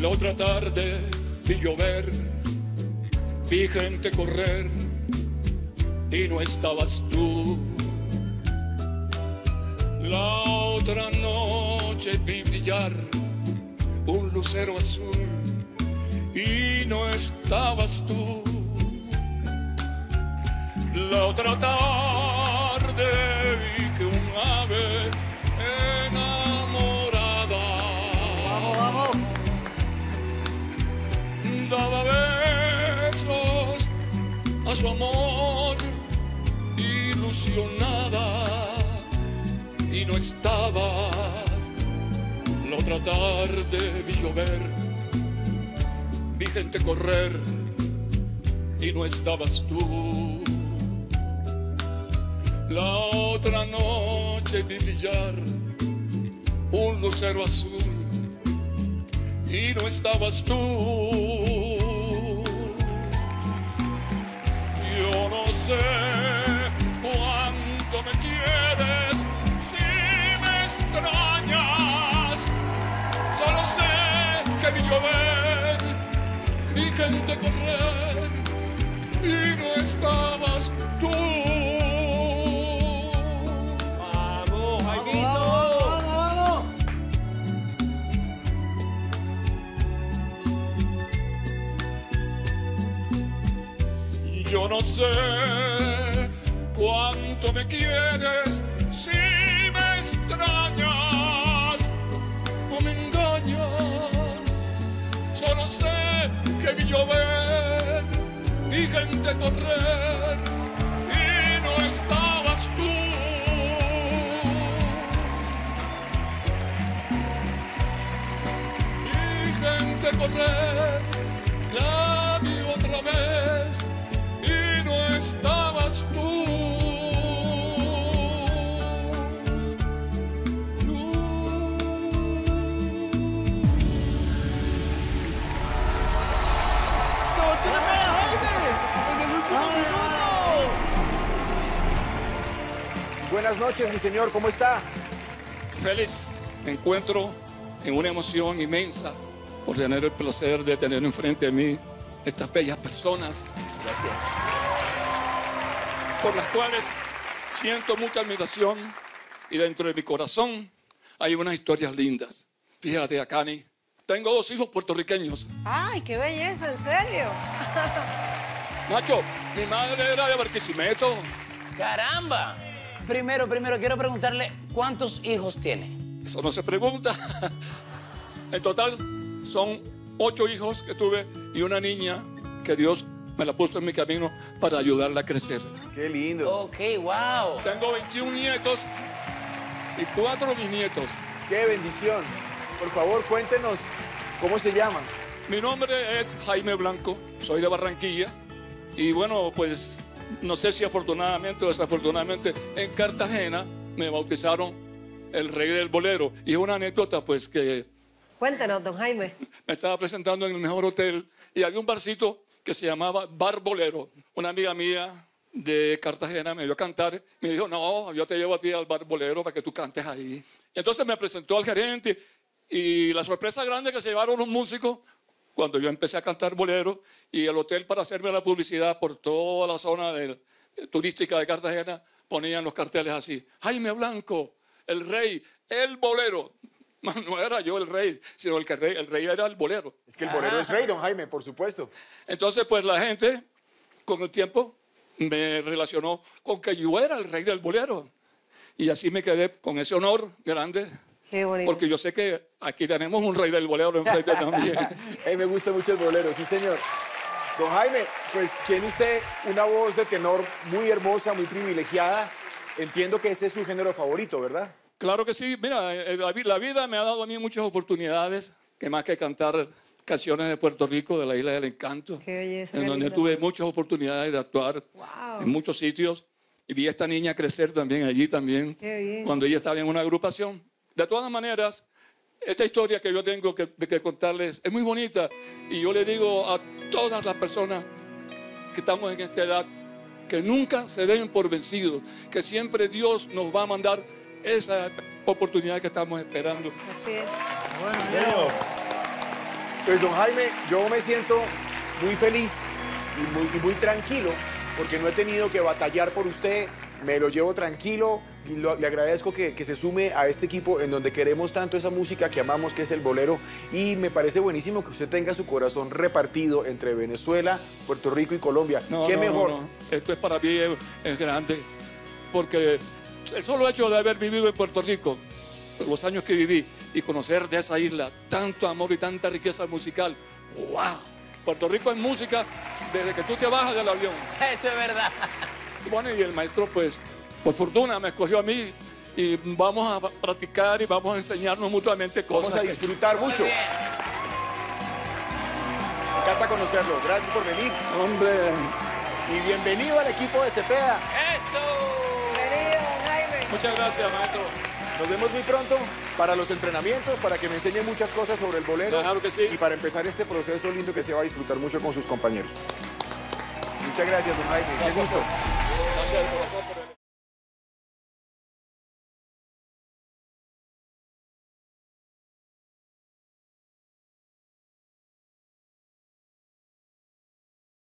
La otra tarde vi llover, vi gente correr y no estabas tú. La otra noche vi brillar un lucero azul y no estabas tú. La otra tarde su amor ilusionada y no estabas. La otra tarde vi llover, vi gente correr y no estabas tú. La otra noche vi brillar un lucero azul y no estabas tú. Sé cuánto me quieres, si me extrañas. Solo sé que vi llover, vi gente correr y no estabas tú. ¡Vamos, Jaimito! ¡Vamos, vamos! Yo no sé me quieres, si me extrañas o me engañas. Solo sé que vi llover, vi gente correr y no estabas tú. Correr, la Buenas noches, mi señor, ¿cómo está? Félix, me encuentro en una emoción inmensa por tener el placer de tener enfrente a mí estas bellas personas Gracias. por las cuales siento mucha admiración y dentro de mi corazón hay unas historias lindas. Fíjate, Acani, tengo dos hijos puertorriqueños. Ay, qué belleza, en serio. Nacho, mi madre era de Barquisimeto. ¡Caramba! Primero, primero, quiero preguntarle cuántos hijos tiene. Eso no se pregunta. En total son ocho hijos que tuve y una niña que Dios me la puso en mi camino para ayudarla a crecer. Qué lindo. Ok, wow. Tengo 21 nietos y cuatro bisnietos. Qué bendición. Por favor, cuéntenos cómo se llaman. Mi nombre es Jaime Blanco, soy de Barranquilla y bueno, pues no sé si afortunadamente o desafortunadamente en Cartagena me bautizaron el rey del bolero y es una anécdota pues que Cuéntenos, don Jaime. me estaba presentando en el mejor hotel y había un barcito que se llamaba Bar Bolero. Una amiga mía de Cartagena me vio cantar, me dijo, no, yo te llevo a ti al Bar Bolero para que tú cantes ahí. Y entonces me presentó al gerente y la sorpresa grande que se llevaron los músicos cuando yo empecé a cantar bolero y el hotel para hacerme la publicidad por toda la zona del- turística de Cartagena ponían los carteles así, Jaime Blanco, el rey, el bolero. No era yo el rey, sino el que rey, el rey era el bolero. Es que el bolero es rey, don Jaime, por supuesto. Entonces, pues la gente, con el tiempo, me relacionó con que yo era el rey del bolero. Y así me quedé con ese honor grande, Qué bonito. porque yo sé que aquí tenemos un rey del bolero enfrente también. Eh, me gusta mucho el bolero, sí, señor. Don Jaime, pues tiene usted una voz de tenor muy hermosa, muy privilegiada. Entiendo que ese es su género favorito, ¿verdad? Claro que sí, mira, eh, la, vi- la vida me ha dado a mí muchas oportunidades, que más que cantar canciones de Puerto Rico, de la Isla del Encanto, Qué belleza, en qué donde lindo. tuve muchas oportunidades de actuar Wow. en muchos sitios y vi a esta niña crecer también allí también, Qué bien. cuando ella estaba en una agrupación. De todas maneras, esta historia que yo tengo que, de que contarles es muy bonita y yo le digo a todas las personas que estamos en esta edad que nunca se den por vencidos, que siempre Dios nos va a mandar esa oportunidad que estamos esperando. Así es. Pues don Jaime, yo me siento muy feliz y muy, y muy tranquilo porque no he tenido que batallar por usted, me lo llevo tranquilo y lo- le agradezco que, que se sume a este equipo en donde queremos tanto esa música que amamos, que es el bolero. Y me parece buenísimo que usted tenga su corazón repartido entre Venezuela, Puerto Rico y Colombia. No, ¿Qué no, no, mejor? no. Esto es para mí es, es grande, porque el solo hecho de haber vivido en Puerto Rico, los años que viví, y conocer de esa isla tanto amor y tanta riqueza musical, ¡wow! Puerto Rico es música desde que tú te bajas del avión. Eso es verdad. Bueno, y el maestro, pues, por fortuna me escogió a mí y vamos a practicar y vamos a enseñarnos mutuamente Vamos cosas. a que- disfrutar mucho. Me encanta conocerlo. Gracias por venir. Hombre, Y bienvenido al equipo de Cepeda. Eso. Bienvenido, Jaime. muchas gracias, maestro. Nos vemos muy pronto para los entrenamientos, para que me enseñe muchas cosas sobre el bolero. Claro que sí. Y para empezar este proceso lindo que se va a disfrutar mucho con sus compañeros. Muchas gracias, don Jaime. Qué gusto. Gracias corazón.